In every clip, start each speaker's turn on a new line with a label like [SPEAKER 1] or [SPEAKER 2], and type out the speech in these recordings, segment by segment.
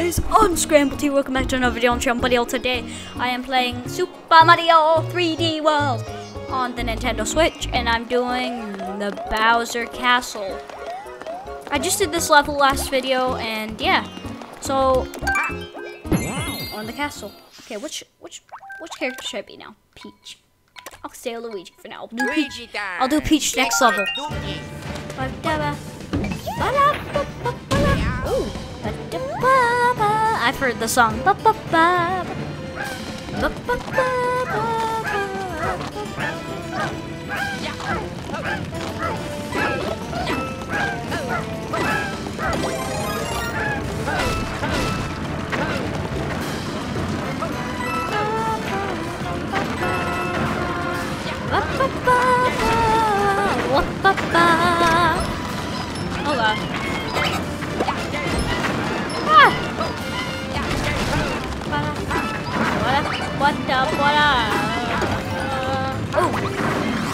[SPEAKER 1] guys, I'm Scramble T. Welcome back to another video on Scramble Channel Today, I am playing Super Mario 3D World on the Nintendo Switch, and I'm doing the Bowser Castle. I just did this level last video, and yeah, so on the castle. Okay, which which which character should I be now? Peach. I'll stay Luigi for now. I'll do Peach. I'll do Peach next level. Ooh. I've heard the song. Hold on. What the? What? Uh, uh, oh.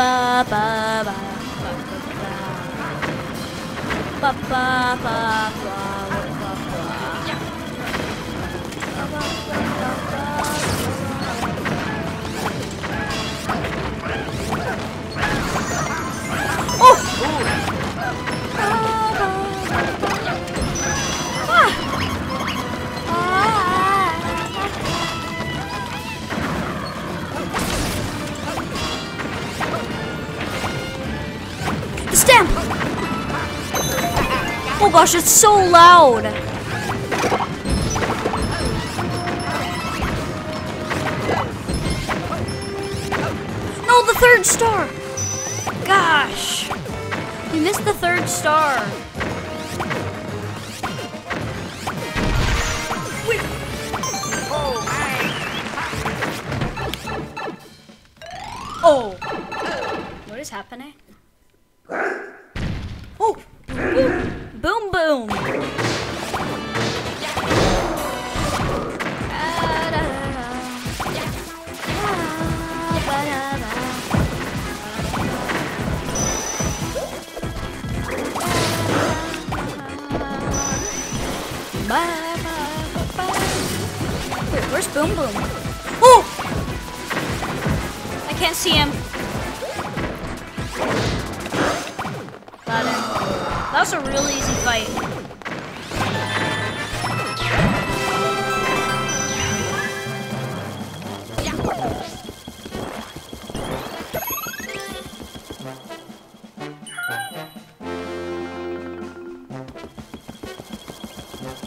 [SPEAKER 1] Ba ba ba ba ba ba ba ba oh! Oh gosh, it's so loud! No, the third star! Gosh! We missed the third star. Oh! What is happening? Was a real easy fight.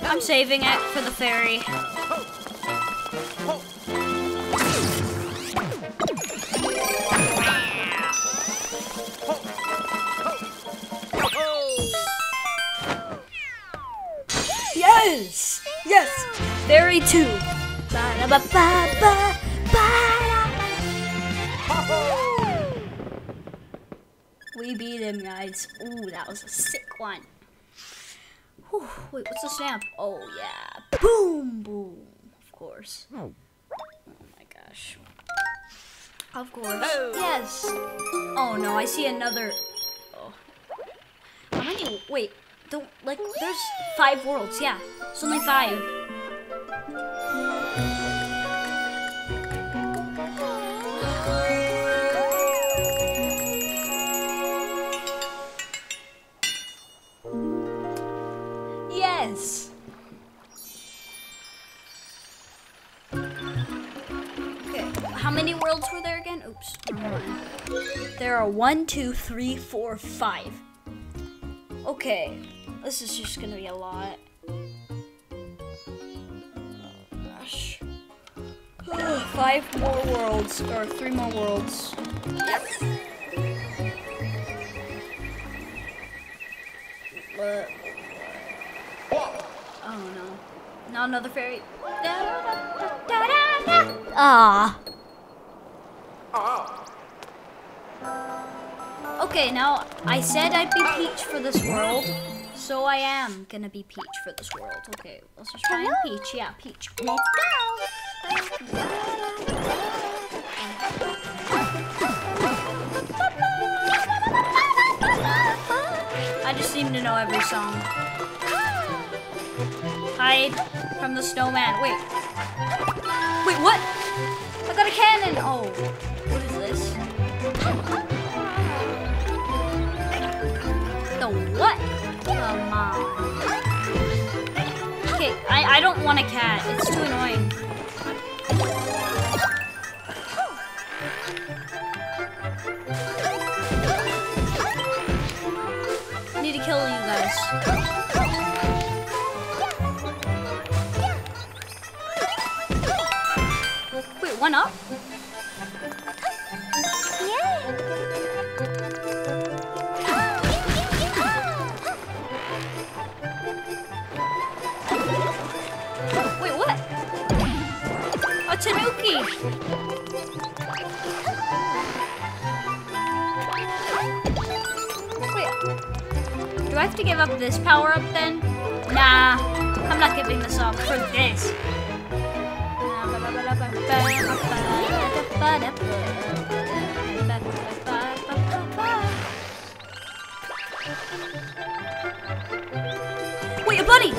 [SPEAKER 1] I'm saving it for the ferry. Ba-da-ba-ba-ba. We beat him, guys. Ooh, that was a sick one. Whew, wait, what's the stamp? Oh, yeah. Boom, boom. Of course. Oh, oh my gosh. Of course. Yes. Oh no, I see another. Oh. How many? Wait. Don't like. There's five worlds. Yeah, it's only five. Are one, two, three, four, five. Okay, this is just gonna be a lot. Oh gosh. Five more worlds, or three more worlds. But, oh no. Not another fairy. Ah. Okay, now I said I'd be Peach for this world, so I am gonna be Peach for this world. Okay, let's just try
[SPEAKER 2] Hello.
[SPEAKER 1] Peach. Yeah, Peach.
[SPEAKER 2] Let's go.
[SPEAKER 1] I just seem to know every song. Hide from the snowman. Wait. Wait, what? I got a cannon. Oh, what is this? The what? Come on. Okay, I, I don't want a cat. It's too annoying. Need to kill you guys. Wait, one up? Up this power up then? Nah, I'm not giving this up for this. Wait, a bunny!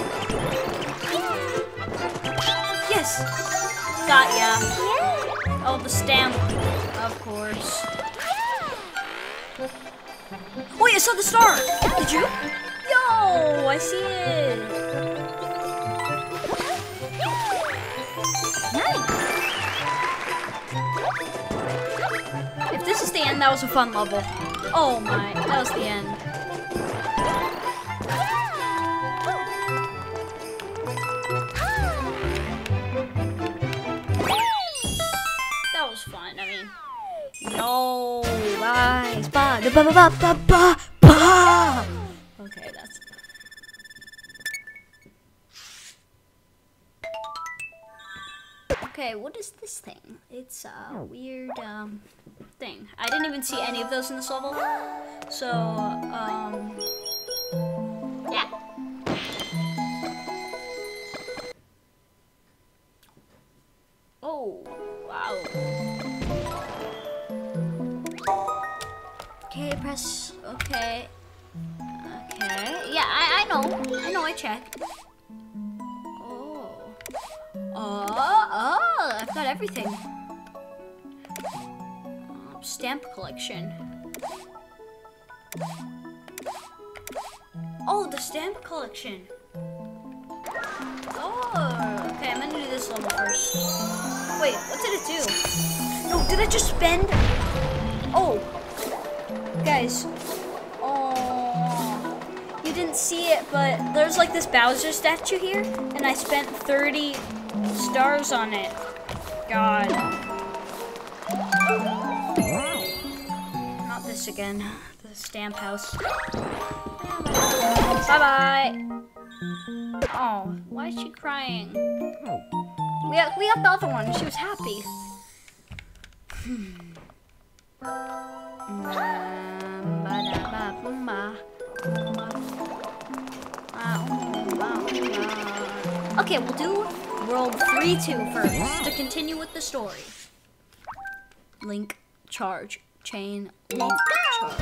[SPEAKER 1] Yes! Got ya. Oh, the stamp, of course. Wait, I saw the star! Did you? Yo, I see it! If this is the end, that was a fun level. Oh my, that was the end. That was fun, I mean. No, ba, ba, ba, ba, ba, ba. Okay, what is this thing? It's a weird um, thing. I didn't even see any of those in this level. So, um, everything. Um, stamp collection. Oh, the stamp collection. Oh, okay, I'm gonna do this level first. Wait, what did it do? No, did I just spend? Oh, guys. Oh, you didn't see it, but there's like this Bowser statue here, and I spent 30 stars on it. God. Not this again. The stamp house. Bye bye. Oh, why is she crying? Oh. We got, we got the other one. She was happy. Hmm. Okay, we'll do World 3 2 first to continue with the story. Link, charge, chain, link, charge.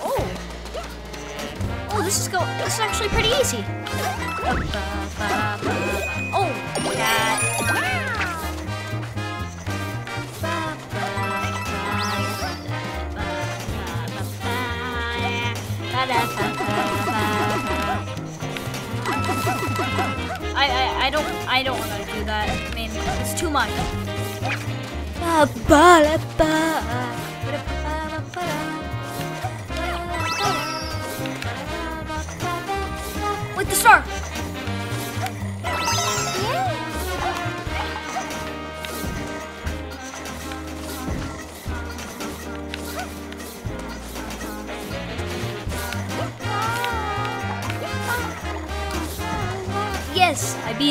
[SPEAKER 1] Oh! Oh, this is go. This is actually pretty easy. Oh, cat. I, don't I don't want to do that. I mean, it's too much. With the star.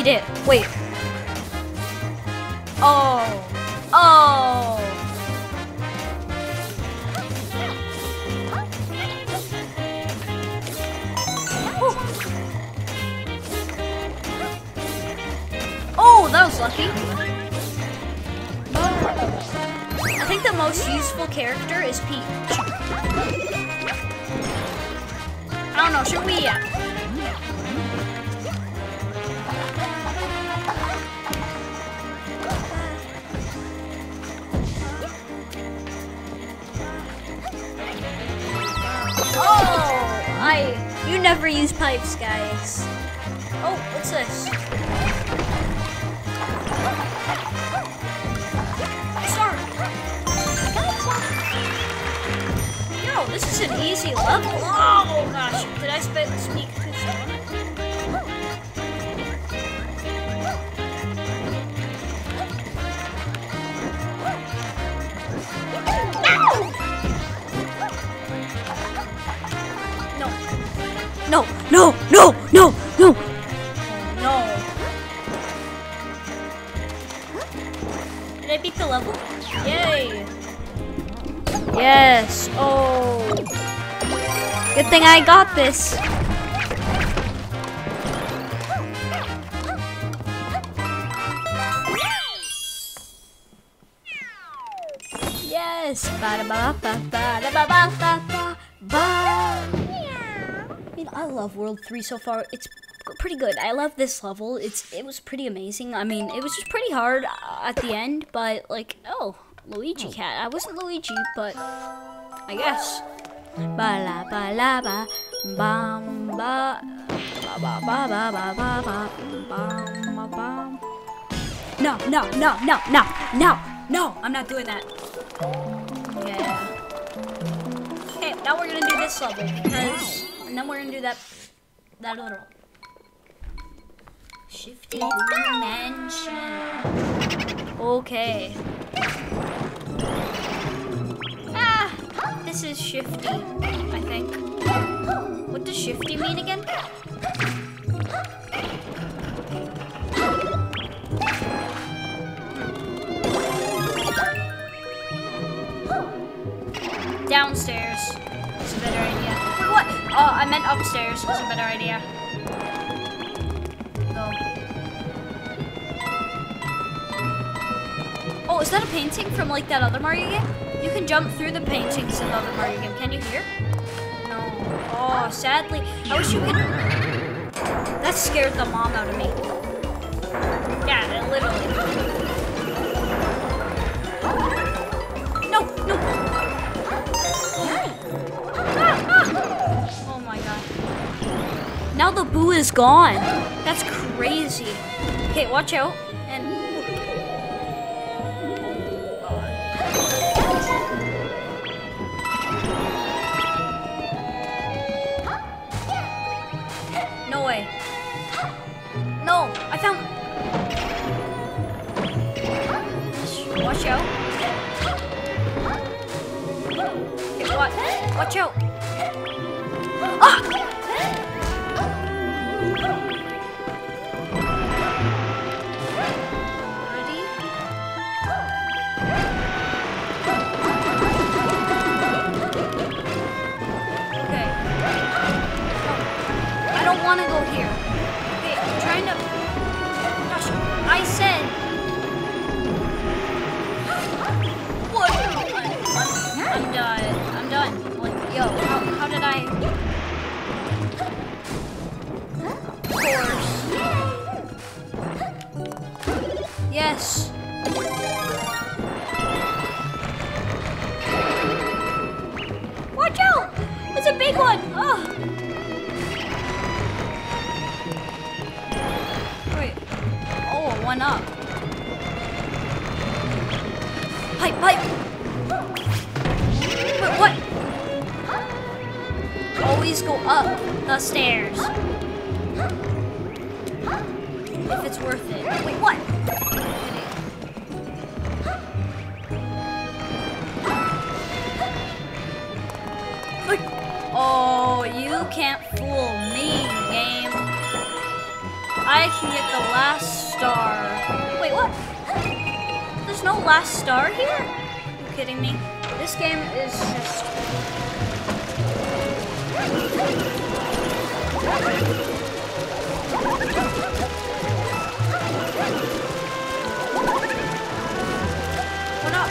[SPEAKER 1] it. Wait. Oh. oh. Oh. Oh, that was lucky. I think the most useful character is Peach. I don't know, should we? Uh, I. You never use pipes, guys. Oh, what's this? Sorry. Yo, this is an easy level. Oh gosh, did I spe- No, no, no, no, no. Did I beat the level? Yay. Yes. Oh. Good thing I got this. Yes. Ba-da-ba-ba-ba-ba-da-ba-ba-ba-ba. I mean, I love World 3 so far. It's pretty good. I love this level. It's It was pretty amazing. I mean, it was just pretty hard at the end, but like, oh, Luigi cat. I wasn't Luigi, but I guess. Ba la ba la ba, bam ba, ba ba ba ba ba ba ba, bam ba bam. No, no, no, no, no, no, no, I'm not doing that. Yeah. Okay, now we're gonna do this level because and then we're gonna do that, that little shifty dimension. Okay. Ah, this is shifty, I think. What does shifty mean again? Oh, I meant upstairs is a better idea. Go. Oh, is that a painting from like that other Mario game? You can jump through the paintings in the other Mario game. Can you hear? No. Oh, sadly, I wish you could. That scared the mom out of me. Yeah, literally. Now the boo is gone. That's crazy. Okay, watch out. And no way. No, I found. Watch out. Okay, what? Watch out. Ah! Pipe, pipe! Wait, what? Always go up the stairs. If it's worth it. Wait, what? Wait. Oh, you can't fool me, game. I can get the last star. Wait, what? There's no last star here? Are you kidding me? This game is just... What up?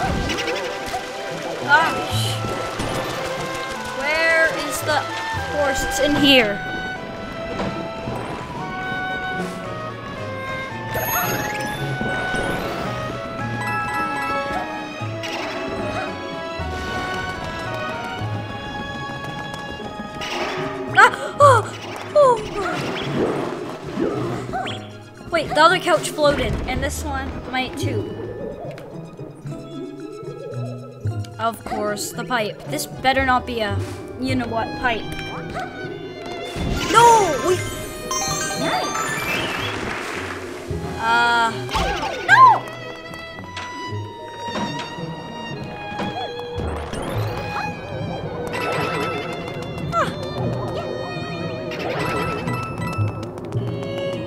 [SPEAKER 1] Gosh. Where is the horse? It's in here. Wait, the other couch floated, and this one might too. Of course, the pipe. This better not be a, you know what, pipe. No! We... Uh... No!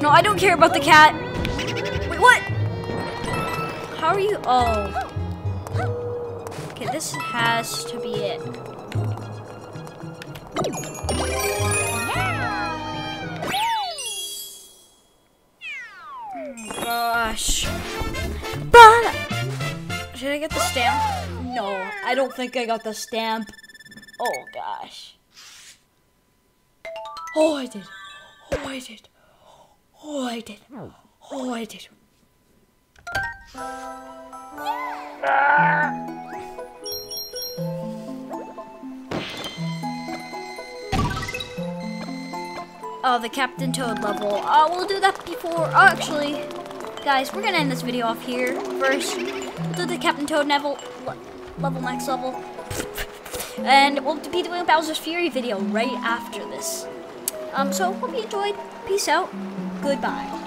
[SPEAKER 1] No, I don't care about the cat. Wait, what? How are you? Oh. Okay, this has to be it. Gosh. But should I get the stamp? No, I don't think I got the stamp. Oh gosh. Oh, I did. Oh, I did. Oh, I did. Oh, I did. Oh, the Captain Toad level. Uh, we'll do that before. Oh, actually, guys, we're gonna end this video off here. First, we'll do the Captain Toad level, level next level. And we'll be doing Bowser's Fury video right after this. Um, so hope you enjoyed. Peace out. Goodbye.